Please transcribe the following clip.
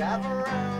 drive around.